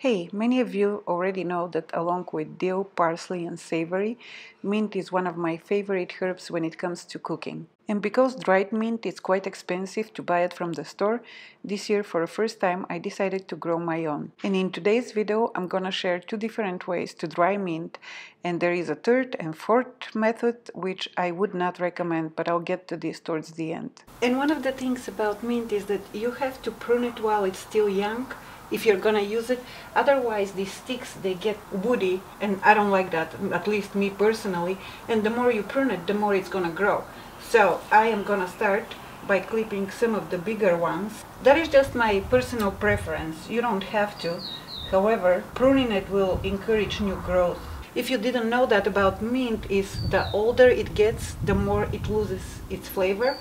Hey, many of you already know that along with dill, parsley and savory, mint is one of my favorite herbs when it comes to cooking. And because dried mint is quite expensive to buy it from the store, this year for the first time I decided to grow my own. And in today's video I'm gonna share two different ways to dry mint and there is a third and fourth method which I would not recommend but I'll get to this towards the end. And one of the things about mint is that you have to prune it while it's still young if you're gonna use it. Otherwise these sticks they get woody and I don't like that at least me personally and the more you prune it the more it's gonna grow. So I am gonna start by clipping some of the bigger ones. That is just my personal preference. You don't have to. However pruning it will encourage new growth. If you didn't know that about mint is the older it gets the more it loses its flavor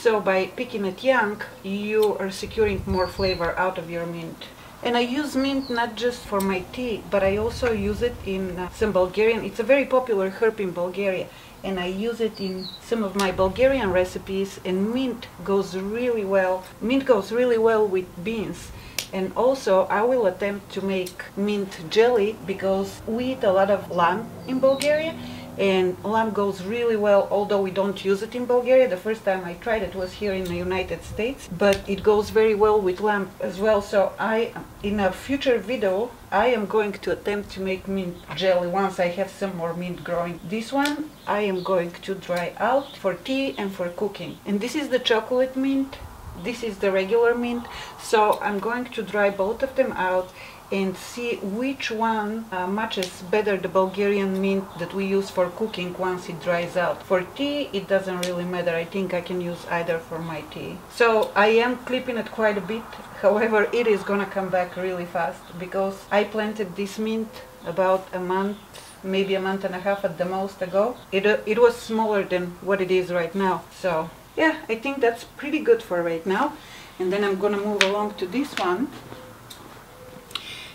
so by picking it young, you are securing more flavor out of your mint. And I use mint not just for my tea, but I also use it in uh, some Bulgarian, it's a very popular herb in Bulgaria. And I use it in some of my Bulgarian recipes and mint goes really well. Mint goes really well with beans. And also I will attempt to make mint jelly because we eat a lot of lamb in Bulgaria and lamb goes really well although we don't use it in Bulgaria. The first time I tried it was here in the United States but it goes very well with lamb as well. So I in a future video I am going to attempt to make mint jelly. Once I have some more mint growing. This one I am going to dry out for tea and for cooking. And this is the chocolate mint. This is the regular mint. So I'm going to dry both of them out and see which one uh, matches better the Bulgarian mint that we use for cooking once it dries out. For tea it doesn't really matter, I think I can use either for my tea. So I am clipping it quite a bit, however it is gonna come back really fast because I planted this mint about a month maybe a month and a half at the most ago. It, uh, it was smaller than what it is right now. So yeah, I think that's pretty good for right now. And then I'm gonna move along to this one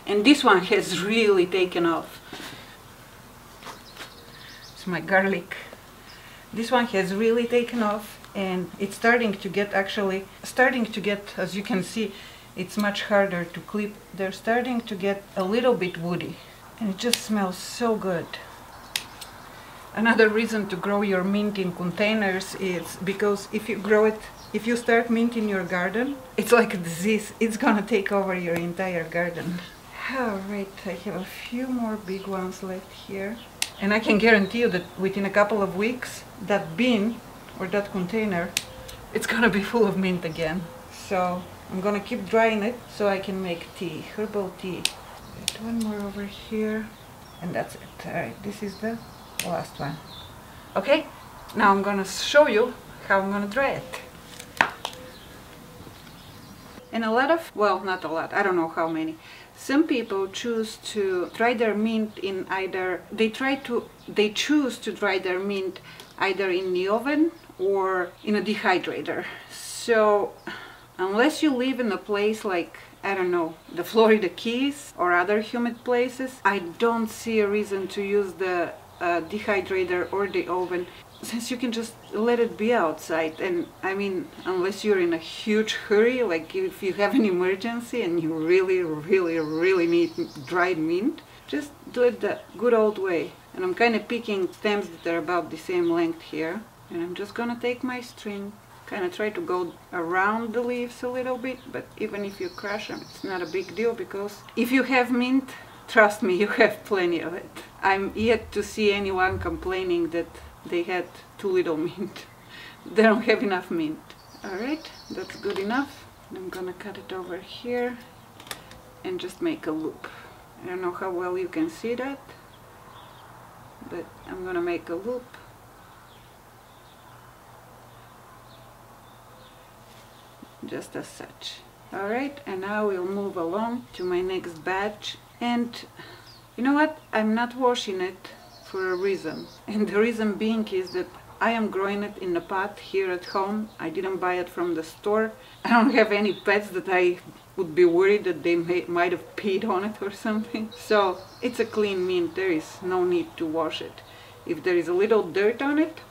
and this one has really taken off. It's my garlic. This one has really taken off and it's starting to get actually starting to get as you can see it's much harder to clip. They're starting to get a little bit woody and it just smells so good. Another reason to grow your mint in containers is because if you grow it if you start mint in your garden it's like a disease. It's gonna take over your entire garden Alright, I have a few more big ones left here. And I can guarantee you that within a couple of weeks, that bin or that container, it's gonna be full of mint again. So I'm gonna keep drying it so I can make tea, herbal tea. one more over here. And that's it. Alright, this is the last one. Okay, now I'm gonna show you how I'm gonna dry it. And a lot of, well, not a lot, I don't know how many, some people choose to dry their mint in either, they try to, they choose to dry their mint either in the oven or in a dehydrator. So unless you live in a place like I don't know, the Florida Keys or other humid places, I don't see a reason to use the uh, dehydrator or the oven since you can just let it be outside and I mean unless you're in a huge hurry like if you have an emergency and you really really really need dried mint just do it the good old way. And I'm kind of picking stems that are about the same length here and I'm just gonna take my string kind of try to go around the leaves a little bit but even if you crush them it's not a big deal because if you have mint trust me you have plenty of it. I'm yet to see anyone complaining that they had too little mint. they don't have enough mint. Alright, that's good enough. I'm gonna cut it over here and just make a loop. I don't know how well you can see that, but I'm gonna make a loop. Just as such. Alright, and now we'll move along to my next batch. And you know what? I'm not washing it for a reason. And the reason being is that I am growing it in a pot here at home. I didn't buy it from the store. I don't have any pets that I would be worried that they may, might have peed on it or something. So it's a clean mint. There is no need to wash it. If there is a little dirt on it,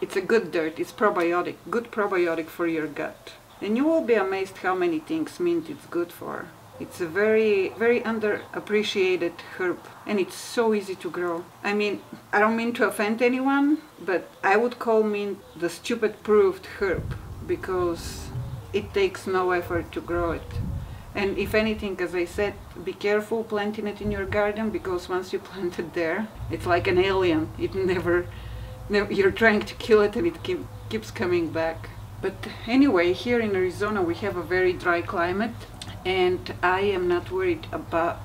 it's a good dirt. It's probiotic. Good probiotic for your gut. And you will be amazed how many things mint is good for. It's a very, very underappreciated herb and it's so easy to grow. I mean, I don't mean to offend anyone, but I would call mint the stupid proved herb because it takes no effort to grow it. And if anything, as I said, be careful planting it in your garden because once you plant it there, it's like an alien. It never, never you're trying to kill it and it keep, keeps coming back. But anyway, here in Arizona we have a very dry climate and I am not worried about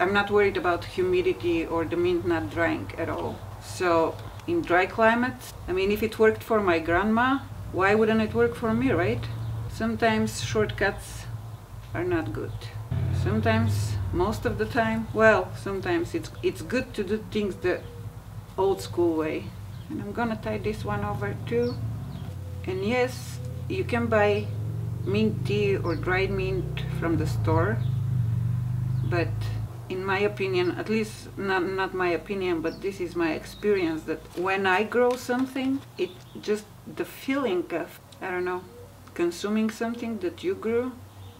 I'm not worried about humidity or the mint not drying at all. So in dry climates, I mean if it worked for my grandma, why wouldn't it work for me, right? Sometimes shortcuts are not good. Sometimes, most of the time, well, sometimes it's it's good to do things the old school way. And I'm gonna tie this one over too. And yes, you can buy mint tea or dried mint from the store. But in my opinion at least not, not my opinion but this is my experience that when I grow something it just the feeling of I don't know consuming something that you grew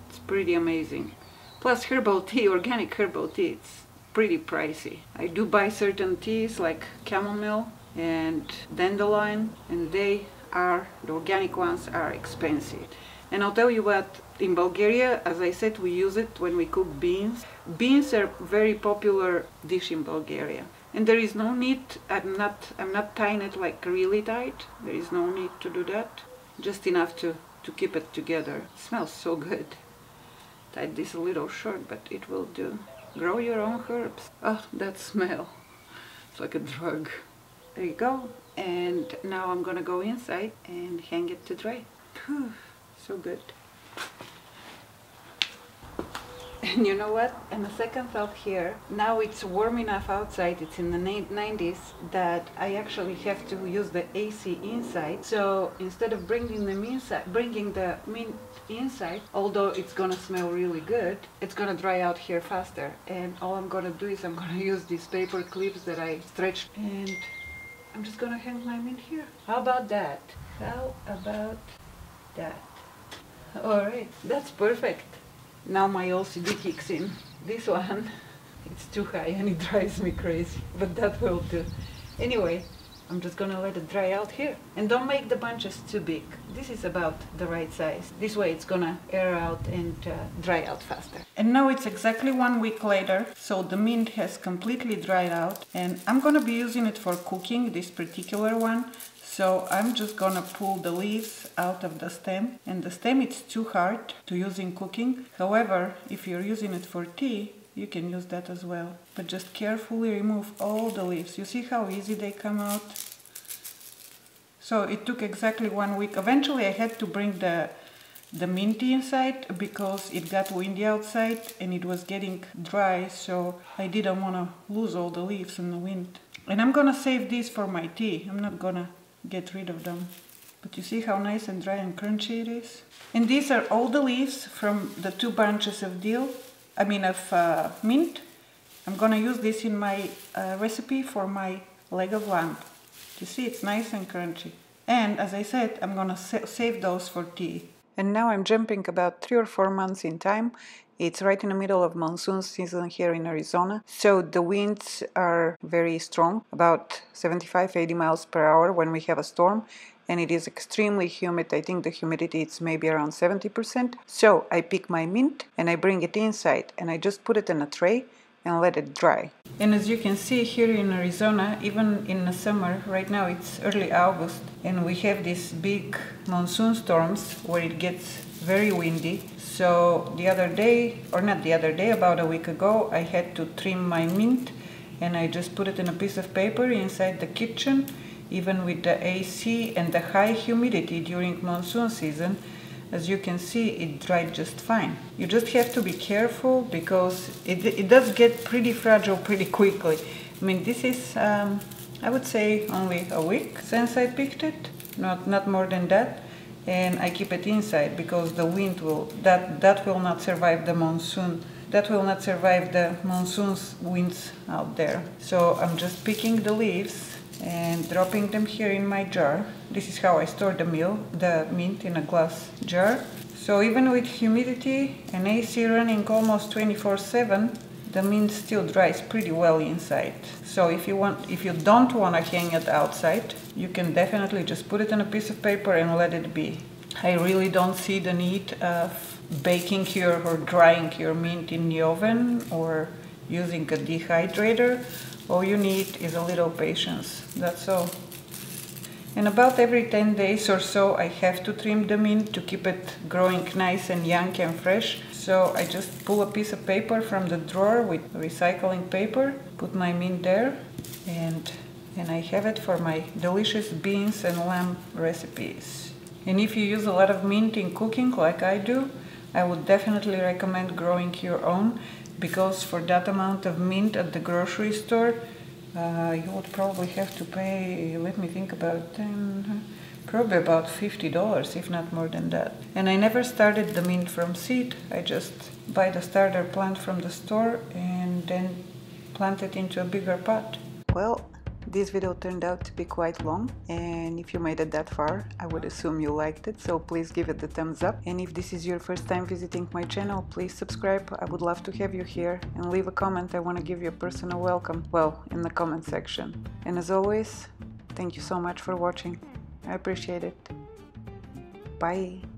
it's pretty amazing. Plus herbal tea organic herbal tea it's pretty pricey. I do buy certain teas like chamomile and dandelion and they are the organic ones are expensive and I'll tell you what, in Bulgaria, as I said, we use it when we cook beans. Beans are very popular dish in Bulgaria. And there is no need, I'm not, I'm not tying it like really tight. There is no need to do that. Just enough to, to keep it together. It smells so good. Tied this a little short, but it will do. Grow your own herbs. Oh, that smell. It's like a drug. There you go. And now I'm gonna go inside and hang it to dry. So good. And you know what? And the second thought here, now it's warm enough outside, it's in the 90s, that I actually have to use the AC inside. So instead of bringing them inside, bringing the mint inside, although it's gonna smell really good, it's gonna dry out here faster. And all I'm gonna do is I'm gonna use these paper clips that I stretched and I'm just gonna hang my in here. How about that? How about that? Alright, that's perfect. Now my OCD kicks in. This one, it's too high and it drives me crazy, but that will do. Anyway, I'm just gonna let it dry out here. And don't make the bunches too big. This is about the right size. This way it's gonna air out and uh, dry out faster. And now it's exactly one week later, so the mint has completely dried out. And I'm gonna be using it for cooking, this particular one. So I'm just gonna pull the leaves out of the stem and the stem it's too hard to use in cooking. However, if you're using it for tea, you can use that as well. But just carefully remove all the leaves. You see how easy they come out? So it took exactly one week. Eventually I had to bring the the minty inside because it got windy outside and it was getting dry so I didn't want to lose all the leaves in the wind. And I'm gonna save these for my tea. I'm not gonna get rid of them. But you see how nice and dry and crunchy it is? And these are all the leaves from the two bunches of dill, I mean of uh, mint. I'm gonna use this in my uh, recipe for my leg of lamb. You see, it's nice and crunchy. And as I said, I'm gonna sa save those for tea. And now I'm jumping about three or four months in time it's right in the middle of monsoon season here in Arizona, so the winds are very strong, about 75 80 miles per hour when we have a storm, and it is extremely humid. I think the humidity is maybe around 70%. So I pick my mint and I bring it inside and I just put it in a tray and let it dry. And as you can see here in Arizona, even in the summer, right now it's early August, and we have these big monsoon storms where it gets very windy. So the other day, or not the other day, about a week ago, I had to trim my mint and I just put it in a piece of paper inside the kitchen. Even with the AC and the high humidity during monsoon season, as you can see, it dried just fine. You just have to be careful because it, it does get pretty fragile pretty quickly. I mean, this is, um, I would say, only a week since I picked it, not, not more than that and I keep it inside because the wind will that that will not survive the monsoon that will not survive the monsoon's winds out there so I'm just picking the leaves and dropping them here in my jar. This is how I store the meal, the mint in a glass jar. So even with humidity and AC running almost 24/7, the mint still dries pretty well inside. So if you want, if you don't want to hang it outside, you can definitely just put it on a piece of paper and let it be. I really don't see the need of baking your or drying your mint in the oven or using a dehydrator. All you need is a little patience, that's all. And about every 10 days or so I have to trim the mint to keep it growing nice and young and fresh. So I just pull a piece of paper from the drawer with recycling paper, put my mint there and, and I have it for my delicious beans and lamb recipes. And if you use a lot of mint in cooking like I do, I would definitely recommend growing your own because for that amount of mint at the grocery store, uh, you would probably have to pay, let me think about 10, probably about $50, if not more than that. And I never started the mint from seed. I just buy the starter plant from the store and then plant it into a bigger pot. Well, this video turned out to be quite long and if you made it that far, I would assume you liked it, so please give it the thumbs up. And if this is your first time visiting my channel, please subscribe, I would love to have you here. And leave a comment, I want to give you a personal welcome, well, in the comment section. And as always, thank you so much for watching, I appreciate it. Bye!